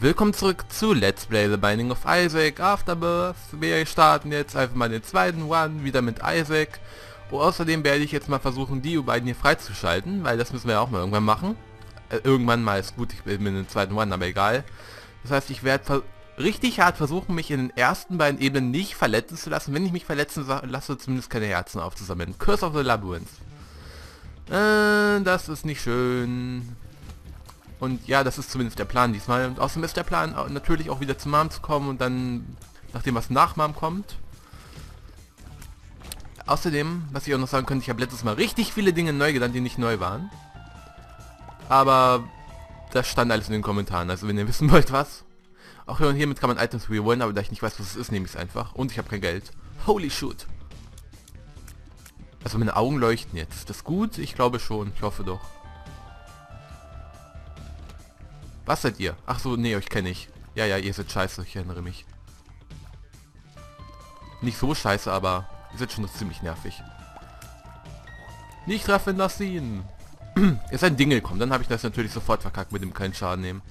Willkommen zurück zu Let's Play The Binding of Isaac Afterbirth. Wir starten jetzt einfach mal den zweiten One wieder mit Isaac. Und außerdem werde ich jetzt mal versuchen, die beiden hier freizuschalten, weil das müssen wir ja auch mal irgendwann machen. Äh, irgendwann mal ist gut, ich bin mit dem zweiten One, aber egal. Das heißt, ich werde richtig hart versuchen, mich in den ersten beiden Ebenen nicht verletzen zu lassen. Wenn ich mich verletzen lasse, zumindest keine Herzen aufzusammeln. Curse of the Labyrinth. Äh, das ist nicht schön. Und ja, das ist zumindest der Plan diesmal. Und außerdem ist der Plan natürlich auch wieder zu Mom zu kommen und dann, nachdem was nach Mom kommt. Außerdem, was ich auch noch sagen könnte, ich habe letztes Mal richtig viele Dinge neu gelernt, die nicht neu waren. Aber das stand alles in den Kommentaren. Also wenn ihr wissen wollt, was. Auch hier und hiermit kann man Items rewollen, aber da ich nicht weiß, was es ist, nehme ich es einfach. Und ich habe kein Geld. Holy shoot. Also meine Augen leuchten jetzt. Ist das gut? Ich glaube schon. Ich hoffe doch. Was seid ihr? Ach so, nee, euch kenne ich. Ja, ja, ihr seid scheiße, ich erinnere mich. Nicht so scheiße, aber ihr seid schon ziemlich nervig. Nicht treffen lassen! Jetzt ein Dingel kommt, dann habe ich das natürlich sofort verkackt mit dem keinen Schaden nehmen.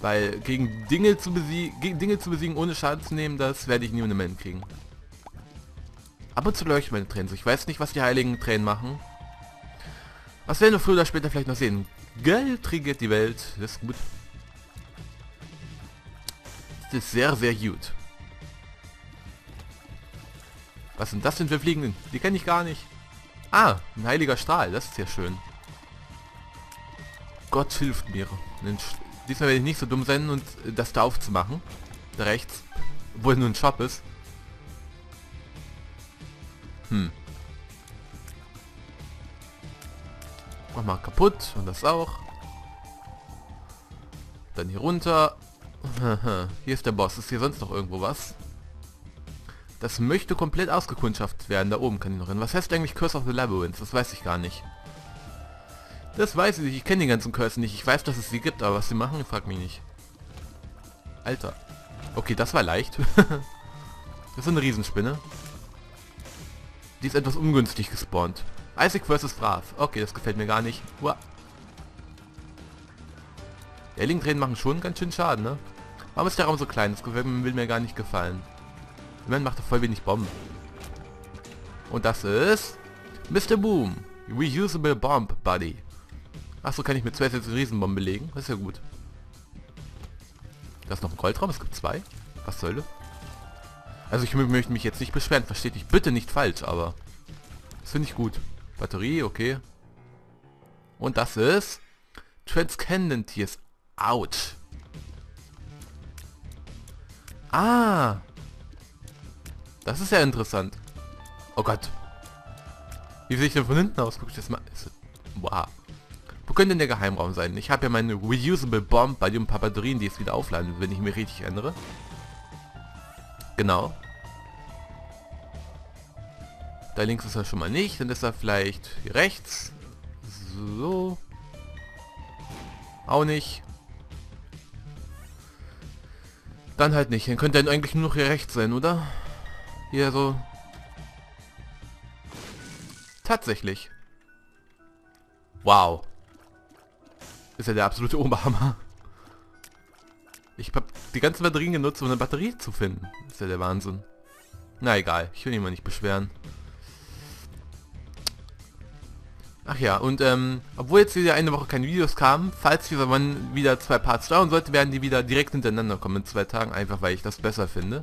Weil gegen Dinge zu besiegen, gegen Dinge zu besiegen ohne Schaden zu nehmen, das werde ich nie in einem kriegen. Ab und zu leuchten meine Tränen so. Ich weiß nicht, was die heiligen Tränen machen. Was werden wir früher oder später vielleicht noch sehen. Geld regiert die Welt. Das ist gut. Das ist sehr, sehr gut. Was sind das denn für Fliegenden? Die kenne ich gar nicht. Ah, ein heiliger Strahl. Das ist ja schön. Gott hilft mir. Diesmal werde ich nicht so dumm sein und das da aufzumachen. Da rechts. Obwohl nur ein Shop ist. Hm. Mach mal kaputt und das auch. Dann hier runter. hier ist der Boss. Ist hier sonst noch irgendwo was? Das möchte komplett ausgekundschaftet werden. Da oben kann ich noch hin. Was heißt eigentlich Curse of the Labyrinth? Das weiß ich gar nicht. Das weiß ich nicht. Ich kenne die ganzen Curse nicht. Ich weiß, dass es sie gibt, aber was sie machen, frag mich nicht. Alter. Okay, das war leicht. das ist eine Riesenspinne. Die ist etwas ungünstig gespawnt. Isaac vs. Wrath. Okay, das gefällt mir gar nicht. Uah. Erling-Tränen machen schon ganz schön Schaden, ne? Warum ist der Raum so klein? Das will mir gar nicht gefallen. Immerhin macht voll wenig Bomben. Und das ist... Mr. Boom. Reusable Bomb Buddy. Achso, kann ich mit zwei Sätzen Riesenbomben belegen? Das ist ja gut. Da ist noch ein Goldraum, es gibt zwei. Was soll? Also ich möchte mich jetzt nicht beschweren, versteht dich bitte nicht falsch, aber... Das finde ich gut. Batterie, okay. Und das ist Transcendent Tears. Out. Ah. Das ist ja interessant. Oh Gott. Wie sehe ich denn von hinten aus? Guck ich das mal. Wow. Wo könnte denn der Geheimraum sein? Ich habe ja meine Reusable Bomb bei dem paar Batterien, die es wieder aufladen, wenn ich mich richtig erinnere. Genau. Da links ist er schon mal nicht, dann ist er vielleicht hier rechts. So. Auch nicht. Dann halt nicht. Dann könnte er eigentlich nur noch hier rechts sein, oder? Hier so. Tatsächlich. Wow. Ist ja der absolute Oberhammer. Ich habe die ganzen Batterien genutzt, um eine Batterie zu finden. ist ja der Wahnsinn. Na egal, ich will mich mal nicht beschweren. Ach ja, und ähm, obwohl jetzt wieder eine Woche keine Videos kamen, falls dieser Mann wieder zwei Parts dauern sollte, werden die wieder direkt hintereinander kommen in zwei Tagen, einfach weil ich das besser finde.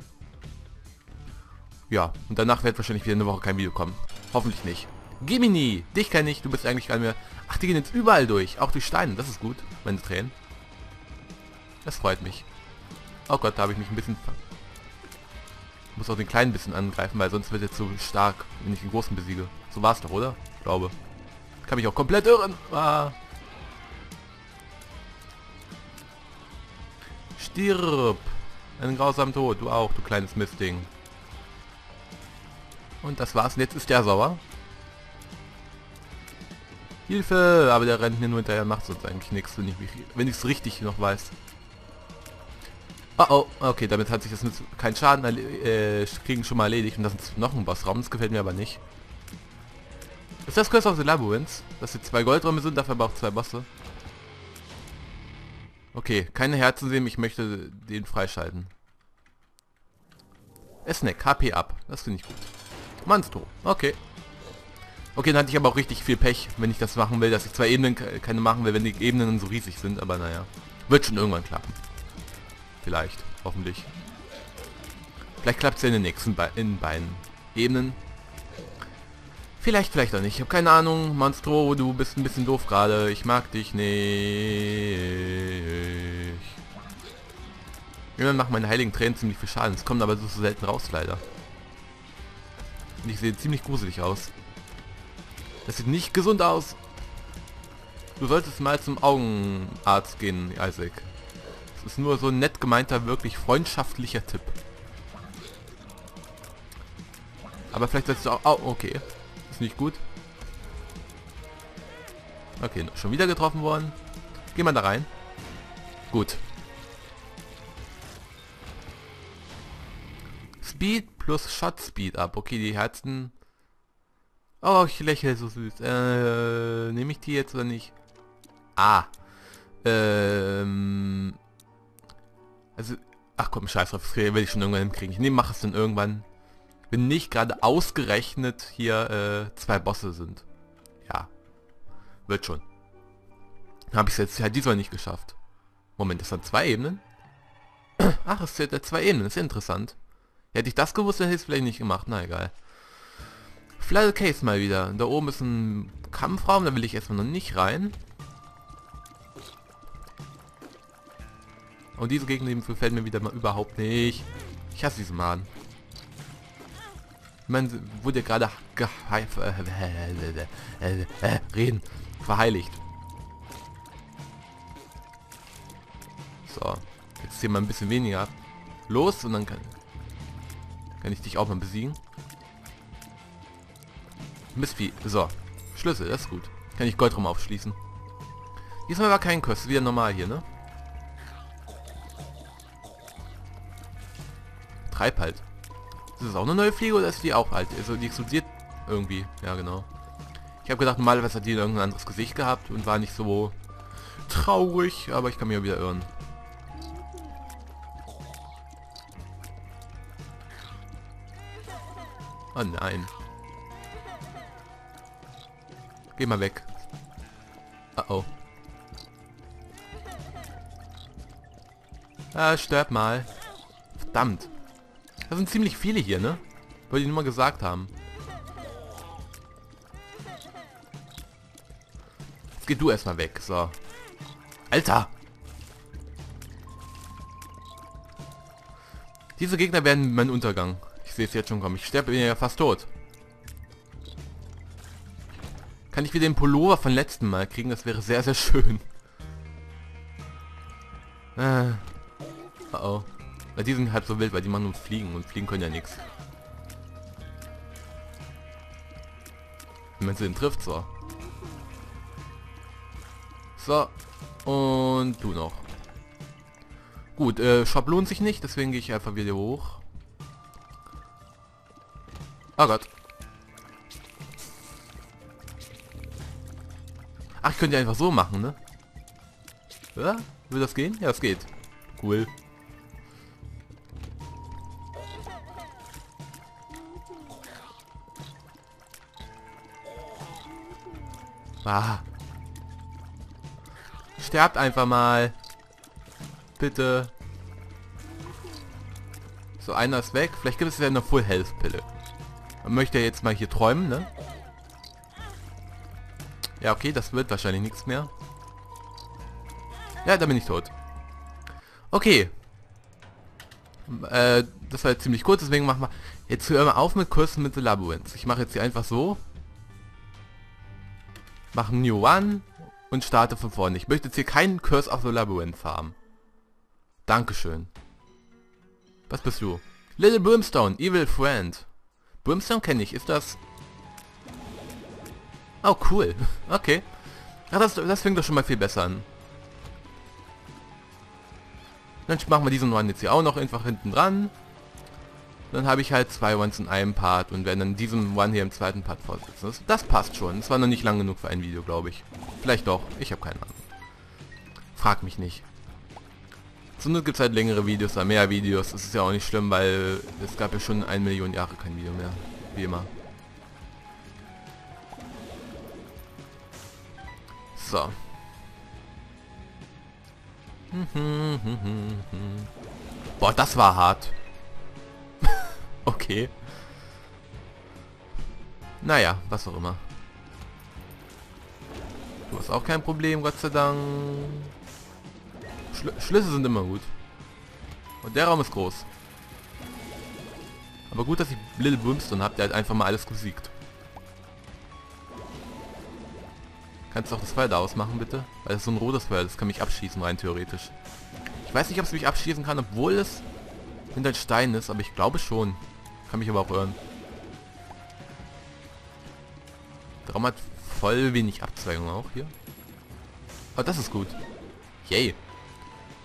Ja, und danach wird wahrscheinlich wieder eine Woche kein Video kommen. Hoffentlich nicht. Gimini, dich kenne ich, du bist eigentlich gar nicht mehr... Ach, die gehen jetzt überall durch, auch durch Steine, das ist gut, meine Tränen. Das freut mich. Oh Gott, da habe ich mich ein bisschen... Ich muss auch den kleinen bisschen angreifen, weil sonst wird er zu stark, wenn ich den großen besiege. So war es doch, oder? Ich glaube. Kann mich auch komplett irren. Ah. Stirb. Einen grausamen Tod. Du auch, du kleines Mistding. Und das war's. Und jetzt ist der sauer. Hilfe! Aber der rennt mir nur hinterher, macht sonst eigentlich nichts, wenn ich wenn ich es richtig noch weiß. Oh oh, okay, damit hat sich das mit kein Schaden äh, kriegen schon mal erledigt und das ist noch ein Bossraum, das gefällt mir aber nicht. Ist das Curse of the Labyrinth? Dass hier zwei Goldräume sind, dafür aber auch zwei Bosse. Okay, keine Herzen sehen, ich möchte den freischalten. Snack, HP ab. Das finde ich gut. Monstro, okay. Okay, dann hatte ich aber auch richtig viel Pech, wenn ich das machen will, dass ich zwei Ebenen keine machen will, wenn die Ebenen so riesig sind, aber naja. Wird schon irgendwann klappen. Vielleicht, hoffentlich. Vielleicht klappt es ja in den nächsten Be in beiden Ebenen. Vielleicht, vielleicht auch nicht. Ich habe keine Ahnung. Monstro, du bist ein bisschen doof gerade. Ich mag dich nicht. Irgendwann machen meine heiligen Tränen ziemlich viel Schaden. Es kommt aber so selten raus, leider. Und ich sehe ziemlich gruselig aus. Das sieht nicht gesund aus. Du solltest mal zum Augenarzt gehen, Isaac. Das ist nur so ein nett gemeinter, wirklich freundschaftlicher Tipp. Aber vielleicht solltest du auch... Oh, okay. Ist nicht gut. Okay, schon wieder getroffen worden. Geh mal da rein. Gut. Speed plus Shot Speed ab. Okay, die Herzen... Oh, ich lächle so süß. Äh, nehme ich die jetzt oder nicht? Ah. Ähm... Also... Ach komm, scheiß drauf, das will ich schon irgendwann hinkriegen. Ich nehme, mach es dann irgendwann wenn nicht gerade ausgerechnet hier äh, zwei Bosse sind. Ja, wird schon. Habe ich es jetzt halt diesmal nicht geschafft. Moment, das hat zwei Ebenen? Ach, es hat zwei Ebenen, ist ja interessant. Hätte ich das gewusst, hätte ich es vielleicht nicht gemacht. Na egal. Flooded Case mal wieder. Da oben ist ein Kampfraum, da will ich erstmal noch nicht rein. Und diese Gegner gefällt mir wieder mal überhaupt nicht. Ich hasse diesen Maden man wurde gerade äh, äh, reden, verheiligt. So, jetzt hier mal ein bisschen weniger. Los und dann kann, kann ich dich auch mal besiegen. Mistvieh. So, Schlüssel, das ist gut. Kann ich Gold rum aufschließen. Diesmal war kein Kost, wieder normal hier, ne? Treib halt. Ist das auch eine neue Fliege oder ist die auch alt? Also die explodiert irgendwie. Ja, genau. Ich habe gedacht, normalerweise hat die irgendein anderes Gesicht gehabt und war nicht so traurig, aber ich kann mir wieder irren. Oh nein. Geh mal weg. Uh oh. Ah, sterb mal. Verdammt. Das sind ziemlich viele hier, ne? Wollte ich nur mal gesagt haben. Jetzt geh du erstmal weg, so. Alter! Diese Gegner werden mein Untergang. Ich sehe es jetzt schon kommen. Ich sterbe ja fast tot. Kann ich wieder den Pullover von letzten Mal kriegen? Das wäre sehr, sehr schön. Äh. Uh oh. Weil die sind halb so wild, weil die machen nur fliegen und fliegen können ja nichts. Wenn sie den trifft, so. So. Und du noch. Gut, äh, Shop lohnt sich nicht, deswegen gehe ich einfach wieder hoch. Oh Gott. Ach, ich könnte einfach so machen, ne? Ja, will das gehen? Ja, es geht. Cool. Ah. Sterbt einfach mal. Bitte. So, einer ist weg. Vielleicht gibt es ja eine Full Health Pille. Man möchte ja jetzt mal hier träumen, ne? Ja, okay, das wird wahrscheinlich nichts mehr. Ja, da bin ich tot. Okay. Äh, das war jetzt ziemlich kurz, deswegen machen wir... Jetzt hören wir auf mit Kursen mit The Labyrinth. Ich mache jetzt hier einfach so mache New One und starte von vorne. Ich möchte jetzt hier keinen Curse of the Labyrinth haben. Dankeschön. Was bist du? Little Brimstone, Evil Friend. Brimstone kenne ich. Ist das... Oh, cool. Okay. Ach, das, das fängt doch schon mal viel besser an. Dann machen wir diesen One jetzt hier auch noch einfach hinten dran. Dann habe ich halt zwei Ones in einem Part und werde dann diesen One hier im zweiten Part fortsetzen. Das, das passt schon. Es war noch nicht lang genug für ein Video, glaube ich. Vielleicht doch. Ich habe keine Ahnung. Frag mich nicht. Not gibt es halt längere Videos oder mehr Videos. Das ist ja auch nicht schlimm, weil es gab ja schon eine Million Jahre kein Video mehr. Wie immer. So. Boah, das war hart. Okay. Naja, was auch immer. Du hast auch kein Problem, Gott sei Dank. Schl Schlüsse sind immer gut. Und der Raum ist groß. Aber gut, dass ich Little Brimstone habe, der hat einfach mal alles besiegt. Kannst du auch das Feuer da ausmachen, bitte? Weil ist so ein rotes Feuer, das kann mich abschießen, rein theoretisch. Ich weiß nicht, ob es mich abschießen kann, obwohl es hinter Stein ist, aber ich glaube schon. Kann mich aber auch irren. Raum hat voll wenig Abzweigung auch hier. Aber das ist gut. Yay.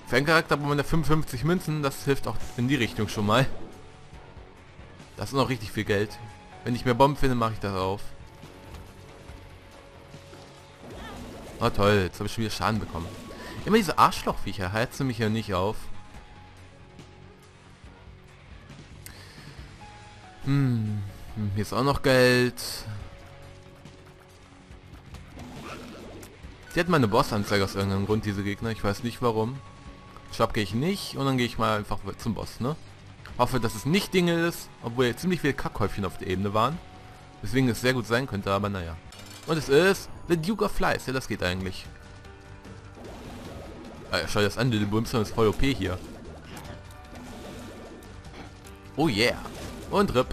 Für einen Charakter braucht man 55 Münzen, das hilft auch in die Richtung schon mal. Das ist noch richtig viel Geld. Wenn ich mehr Bomben finde, mache ich das auf. Oh toll, jetzt habe ich schon wieder Schaden bekommen. Immer diese Arschlochviecher heizen mich ja nicht auf. Hm, hier ist auch noch Geld. Sie hat meine Boss-Anzeige aus irgendeinem Grund, diese Gegner. Ich weiß nicht warum. Shop gehe ich nicht und dann gehe ich mal einfach zum Boss, ne? Hoffe, dass es nicht Dinge ist, obwohl ja ziemlich viele Kackhäufchen auf der Ebene waren. Deswegen es sehr gut sein könnte, aber naja. Und es ist The Duke of Flies. Ja, das geht eigentlich. Ah, schau dir das an, Little Brimstone ist voll OP hier. Oh yeah. Und RIP.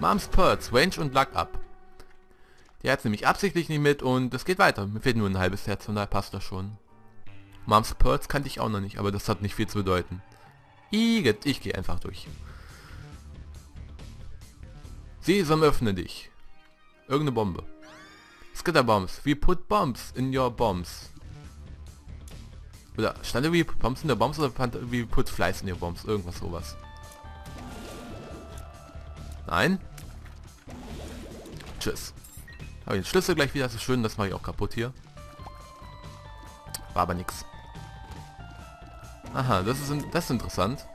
Moms Perts, Range und Luck up. Der hat nämlich absichtlich nicht mit und es geht weiter. Mir fehlt nur ein halbes Herz, von daher passt das schon. Moms Pearls kannte ich auch noch nicht, aber das hat nicht viel zu bedeuten. Igitt, ich gehe einfach durch. Sesam, öffne dich. Irgendeine Bombe. Skitter Bombs. We put bombs in your bombs. Oder stand put bombs in your bombs oder we put flies in your bombs? Irgendwas sowas. Nein. Tschüss. Habe ich den Schlüssel gleich wieder. Das ist schön. Das mache ich auch kaputt hier. War aber nix. Aha, das ist, das ist interessant.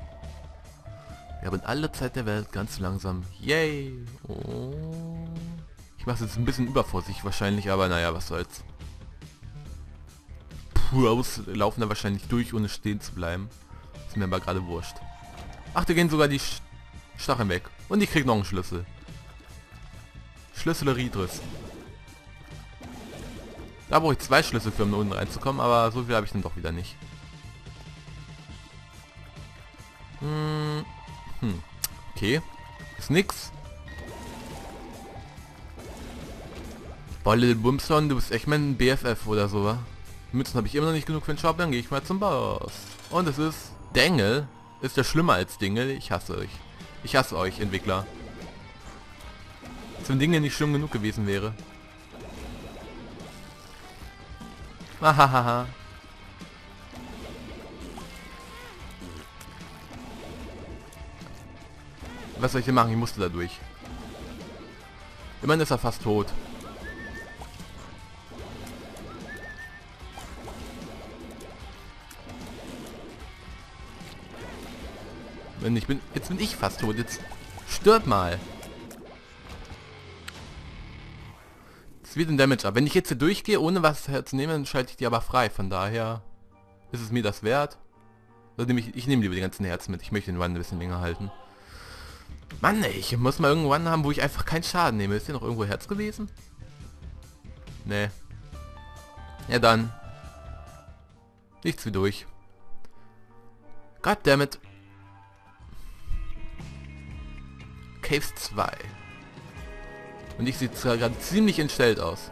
Wir haben alle Zeit der Welt ganz langsam. Yay! Oh. Ich mache jetzt ein bisschen übervorsichtig wahrscheinlich, aber naja, was soll's. Pros laufen da wahrscheinlich durch, ohne stehen zu bleiben. Ist mir aber gerade wurscht. Ach, da gehen sogar die Stacheln weg. Und ich krieg noch einen Schlüssel. Schlüssel Ridris. Da brauche ich zwei Schlüssel für, um unten reinzukommen, aber so viel habe ich dann doch wieder nicht. Hm. hm. Okay. Ist nix. Boah, Little Bumstone, du bist echt mein BFF oder so, wa? Mützen habe ich immer noch nicht genug für den Shop, dann gehe ich mal zum Boss. Und es ist... Dengel ist ja schlimmer als Dinge. Ich hasse euch. Ich hasse euch, Entwickler. Als wenn Dinge nicht schlimm genug gewesen wäre. Hahaha. Was soll ich denn machen? Ich musste da durch. Immerhin ist er fast tot. Wenn ich bin... Jetzt bin ich fast tot. Jetzt stirb mal. Es wird ein Damage ab. Wenn ich jetzt hier durchgehe, ohne was zu nehmen, dann schalte ich die aber frei. Von daher ist es mir das wert. Also nehme ich, ich nehme lieber die ganzen Herzen mit. Ich möchte den Run ein bisschen länger halten. Mann, ich muss mal irgendwann haben, wo ich einfach keinen Schaden nehme. Ist hier noch irgendwo Herz gewesen? Nee. Ja dann. Nichts wie durch. Goddammit. Caves 2. Und ich sieht gerade ziemlich entstellt aus.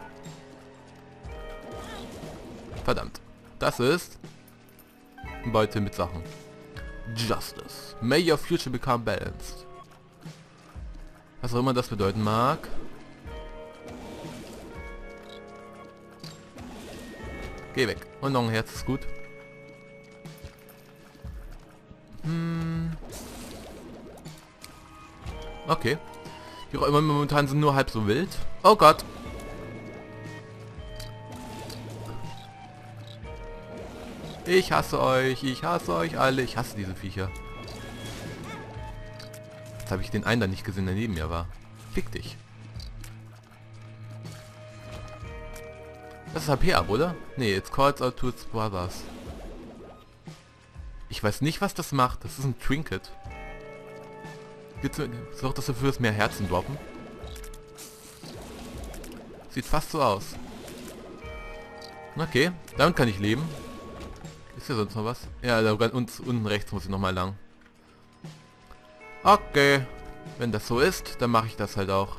Verdammt. Das ist... Beute mit Sachen. Justice. May your future become balanced. Was auch immer das bedeuten mag. Geh weg. Und noch ein Herz ist gut. Hm. Okay. Die Räume momentan sind nur halb so wild. Oh Gott. Ich hasse euch, ich hasse euch alle. Ich hasse diese Viecher. Jetzt habe ich den einen da nicht gesehen, der neben mir war. Fick dich. Das ist HP ab, oder? Nee, it's calls out to its brothers. Ich weiß nicht, was das macht. Das ist ein Trinket. Sorgt das dafür, dass mehr Herzen droppen? Sieht fast so aus. Okay, damit kann ich leben. Ist hier sonst noch was? Ja, da ganz unten rechts muss ich noch mal lang. Okay, wenn das so ist, dann mache ich das halt auch.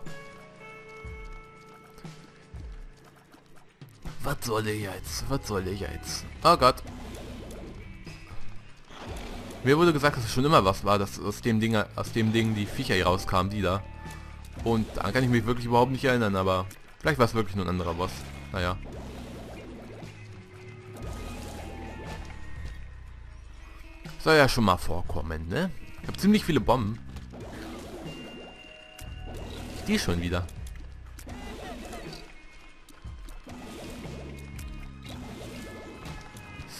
Was soll ich jetzt? Was soll ich jetzt? Oh Gott. Mir wurde gesagt, dass es schon immer was war, dass aus dem Ding, aus dem Ding die Viecher hier rauskamen, die da. Und da kann ich mich wirklich überhaupt nicht erinnern, aber vielleicht war es wirklich nur ein anderer Boss. Naja. Soll ja schon mal vorkommen, ne? Ich habe ziemlich viele Bomben. Die schon wieder.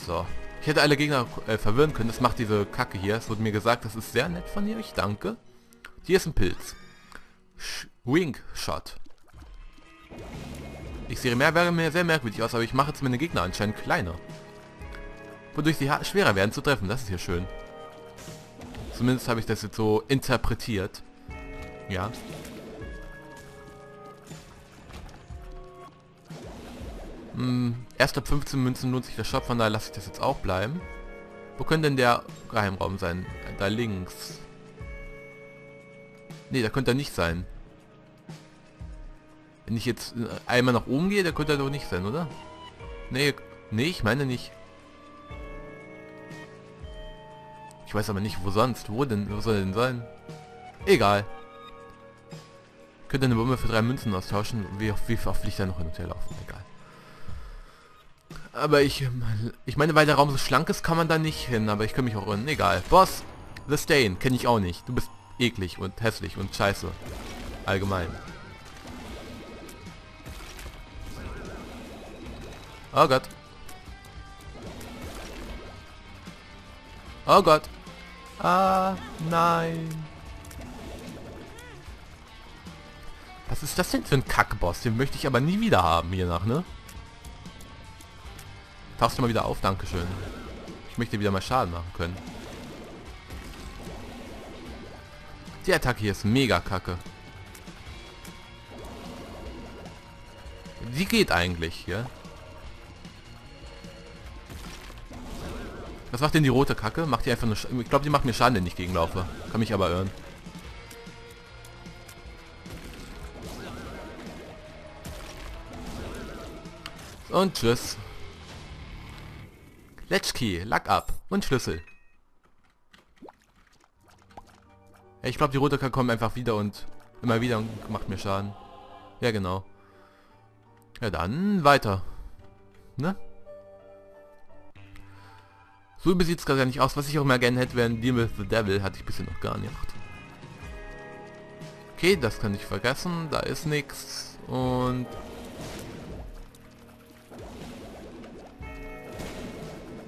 So. Ich hätte alle Gegner äh, verwirren können. Das macht diese Kacke hier. Es wurde mir gesagt, das ist sehr nett von ihr. Ich danke. Hier ist ein Pilz. Sh Wink Shot. Ich sehe mehr, wäre mir sehr merkwürdig aus, aber ich mache jetzt meine Gegner anscheinend kleiner. Wodurch sie schwerer werden zu treffen. Das ist hier schön. Zumindest habe ich das jetzt so interpretiert. Ja. Hm, erst ab 15 Münzen lohnt sich der Shop, von daher lasse ich das jetzt auch bleiben. Wo könnte denn der Geheimraum sein? Da links. Ne, da könnte er nicht sein. Wenn ich jetzt einmal nach oben gehe, da könnte er doch nicht sein, oder? Nee, nee, ich meine nicht. Ich weiß aber nicht, wo sonst. Wo denn? Wo soll denn sein? Egal. Könnte eine Bombe für drei Münzen austauschen. Wie, wie oft will ich da noch hin und her laufen? Egal. Aber ich, ich meine, weil der Raum so schlank ist, kann man da nicht hin. Aber ich kann mich auch irren. Egal. Boss, The Stain, kenne ich auch nicht. Du bist eklig und hässlich und scheiße. Allgemein. Oh Gott. Oh Gott. Ah, nein. Was ist das denn für ein Kackboss? Den möchte ich aber nie wieder haben hier nach, ne? Tauchst du mal wieder auf, Dankeschön. Ich möchte wieder mal Schaden machen können. Die Attacke hier ist mega kacke. Die geht eigentlich, ja? Was macht denn die rote Kacke? Macht die einfach nur... Sch ich glaube, die macht mir Schaden, wenn ich gegenlaufe. Kann mich aber irren. Und tschüss. Latchkey, Luck Up und Schlüssel. Ich glaube, die rote kann kommen einfach wieder und immer wieder und macht mir Schaden. Ja, genau. Ja, dann weiter. Ne? So sieht es gar nicht aus. Was ich auch immer gerne hätte, wäre ein Deal with the Devil. Hatte ich bisher noch gar nicht. Okay, das kann ich vergessen. Da ist nichts. Und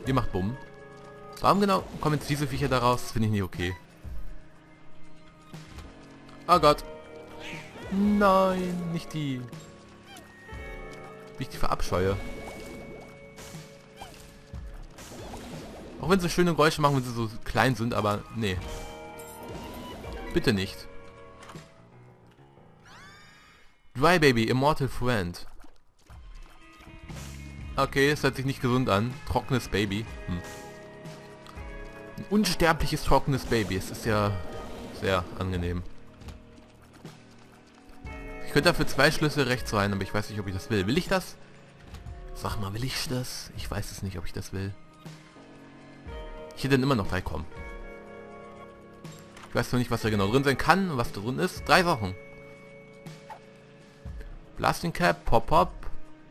Die macht Bumm. Warum genau kommen jetzt diese Viecher daraus? Finde ich nicht okay. Oh Gott. Nein, nicht die. Wie ich die verabscheue. Auch wenn sie schöne Geräusche machen, wenn sie so klein sind, aber nee. Bitte nicht. Dry Baby, Immortal Friend. Okay, es hört sich nicht gesund an. Trockenes Baby. Hm. Ein unsterbliches trockenes Baby. Es ist ja sehr angenehm. Ich könnte dafür zwei Schlüssel rechts rein, aber ich weiß nicht, ob ich das will. Will ich das? Sag mal, will ich das? Ich weiß es nicht, ob ich das will. Ich hätte dann immer noch drei kommen. Ich weiß noch nicht, was da genau drin sein kann was da drin ist. Drei Sachen. Blasting Cap, Pop-Pop,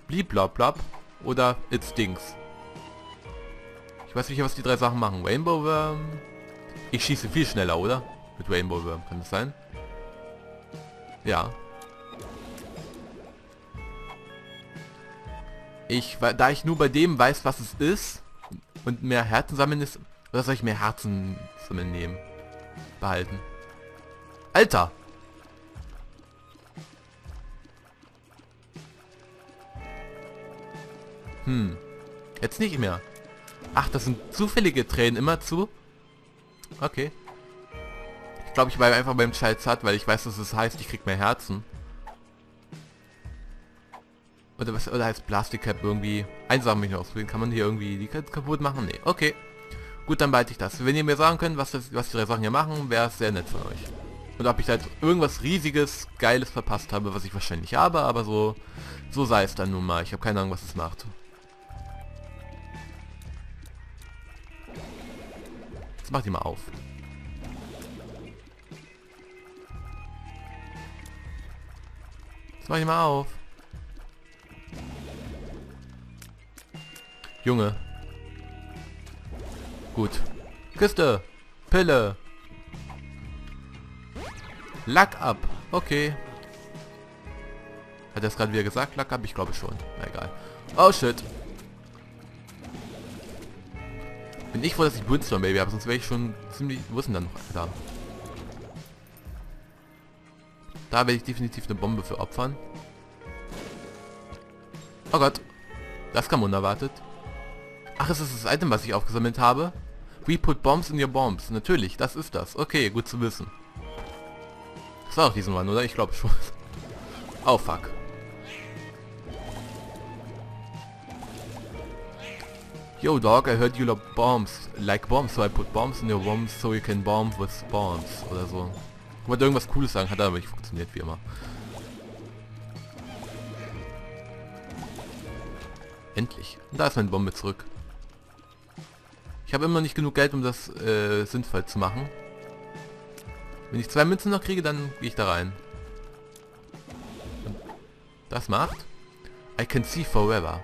Bliblablab oder It Stinks. Ich weiß nicht, was die drei Sachen machen. Rainbow Worm. Ich schieße viel schneller, oder? Mit Rainbow Worm, kann das sein? Ja. Ich, da ich nur bei dem weiß, was es ist, Und mehr Herzen sammeln ist... Oder soll ich mehr Herzen sammeln nehmen? Behalten. Alter! Hm. Jetzt nicht mehr. Ach, das sind zufällige Tränen immer zu? Okay. Ich glaube, ich bleibe einfach beim Child Sat, weil ich weiß, dass es heißt, ich krieg mehr Herzen. Oder was oder heißt Plastic Cap irgendwie einsam mich ausprobieren? Kann man hier irgendwie die kaputt machen? Nee. Okay. Gut, dann behalte ich das. Wenn ihr mir sagen könnt, was, das, was die drei Sachen hier machen, wäre es sehr nett von euch. Und ob ich halt irgendwas riesiges, geiles verpasst habe, was ich wahrscheinlich habe, aber so, so sei es dann nun mal. Ich habe keine Ahnung, was es macht. Mach die mal auf. Jetzt mach die mal auf. Junge. Gut. Kiste. Pille. Lack ab. Okay. Hat er es gerade wieder gesagt? Lack ab? Ich glaube schon. Na egal. Oh shit. Bin ich froh, dass ich Brimstone Baby habe, sonst wäre ich schon ziemlich... Wo ist denn dann noch da? Da werde ich definitiv eine Bombe für opfern. Oh Gott. Das kam unerwartet. Ach, ist das das Item, was ich aufgesammelt habe? We put bombs in your bombs. Natürlich, das ist das. Okay, gut zu wissen. Das war auch diesen Mann, oder? Ich glaube schon. Oh, fuck. Yo, dog, I heard you love bombs. Like bombs, so I put bombs in your bombs so you can bomb with bombs. Oder so. Ich wollte irgendwas Cooles sagen, hat aber nicht funktioniert, wie immer. Endlich. Und da ist meine Bombe zurück. Ich habe immer nicht genug Geld, um das äh, sinnvoll zu machen. Wenn ich zwei Münzen noch kriege, dann gehe ich da rein. Und das macht... I can see forever.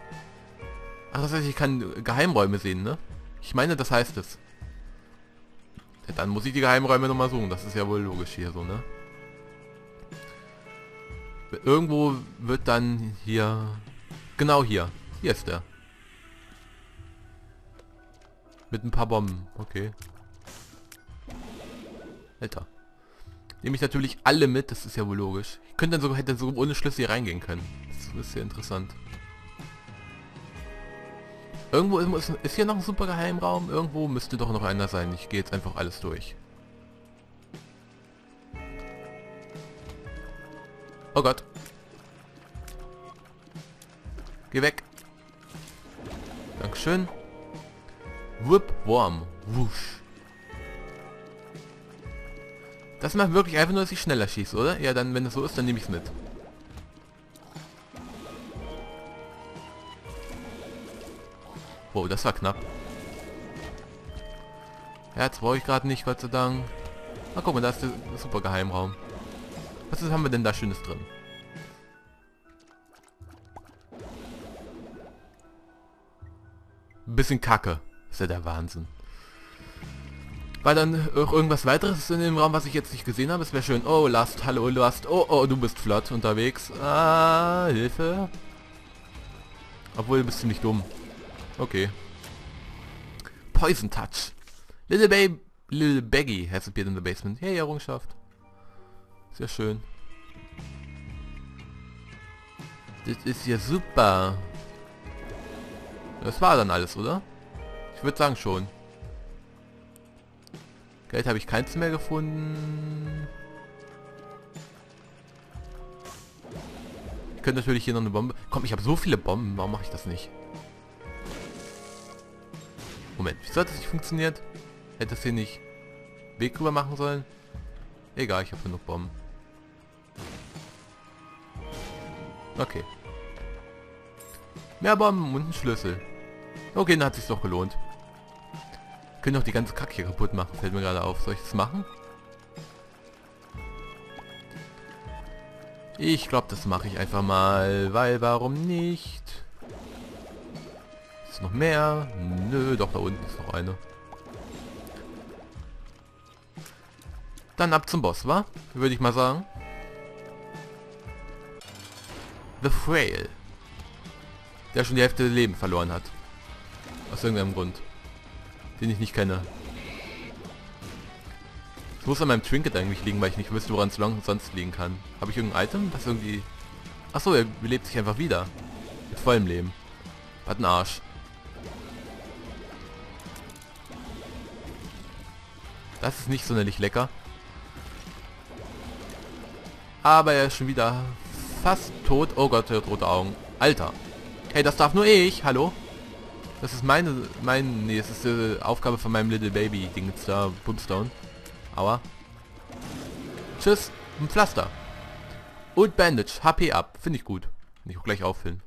Ach, das heißt, ich kann Geheimräume sehen, ne? Ich meine, das heißt es. Ja, dann muss ich die Geheimräume nochmal suchen. Das ist ja wohl logisch hier so, ne? Irgendwo wird dann hier... Genau hier. Hier ist der. Mit ein paar Bomben. Okay. Alter. Nehme ich natürlich alle mit, das ist ja wohl logisch. Ich könnte dann sogar hätte so ohne Schlüssel hier reingehen können. Das ist sehr interessant. Irgendwo ist, ist hier noch ein super Geheimraum. Irgendwo müsste doch noch einer sein. Ich gehe jetzt einfach alles durch. Oh Gott. Geh weg. Dankeschön. Whip Worm. Wusch. Das macht wirklich einfach nur, dass ich schneller schieße, oder? Ja, dann, wenn es so ist, dann nehme ich es mit. Wow, das war knapp. Herz brauche ich gerade nicht, Gott sei Dank. Na guck mal, da ist der super Geheimraum. Was haben wir denn da Schönes drin? Bisschen Kacke. ist ja der Wahnsinn. Weil dann irgendwas weiteres in dem Raum, was ich jetzt nicht gesehen habe. Es wäre schön. Oh, Last, hallo Last. Oh, oh, du bist flott unterwegs. Ah, Hilfe. Obwohl, du bist ziemlich dumm. Okay. Poison Touch. Little Babe, Little Baggy has appeared in the basement. Hey, Errungenschaft. Sehr schön. Das ist ja super. Das war dann alles, oder? Ich würde sagen schon. Geld habe ich keins mehr gefunden. Ich könnte natürlich hier noch eine Bombe... Komm, ich habe so viele Bomben. Warum mache ich das nicht? Moment, wieso hat das nicht funktioniert? Hätte das hier nicht Weg rüber machen sollen? Egal, ich habe genug Bomben. Okay. Mehr Bomben und ein Schlüssel. Okay, dann hat sich doch gelohnt. Können doch die ganze Kacke hier kaputt machen, fällt mir gerade auf. Soll ich das machen? Ich glaube, das mache ich einfach mal, weil warum nicht? Ist noch mehr? Nö, doch, da unten ist noch eine. Dann ab zum Boss, wa? Würde ich mal sagen. The Frail. Der schon die Hälfte Leben verloren hat. Aus irgendeinem Grund. den ich nicht kenne. Es muss an meinem Trinket eigentlich liegen, weil ich nicht wüsste, woran es sonst liegen kann. Habe ich irgendein Item, das irgendwie... Achso, er belebt sich einfach wieder. Mit vollem Leben. Hat einen Arsch. Das ist nicht sonderlich lecker. Aber er ist schon wieder fast tot. Oh Gott, er hat rote Augen. Alter. Hey, das darf nur ich. Hallo? Das ist meine, mein, nee, es ist die Aufgabe von meinem Little Baby Ding da, Bumstone. Aua. Tschüss, ein Pflaster. Und Bandage, HP ab, finde ich gut. Kann ich auch gleich auffüllen.